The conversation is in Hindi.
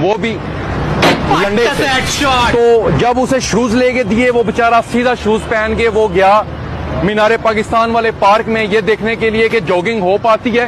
वो भी लंडे से। तो जब उसे शूज़ लेके दिए वो बेचारा सीधा शूज़ पहन के वो गया। मीनारे पाकिस्तान वाले पार्क में ये देखने के लिए कि जॉगिंग हो पाती है।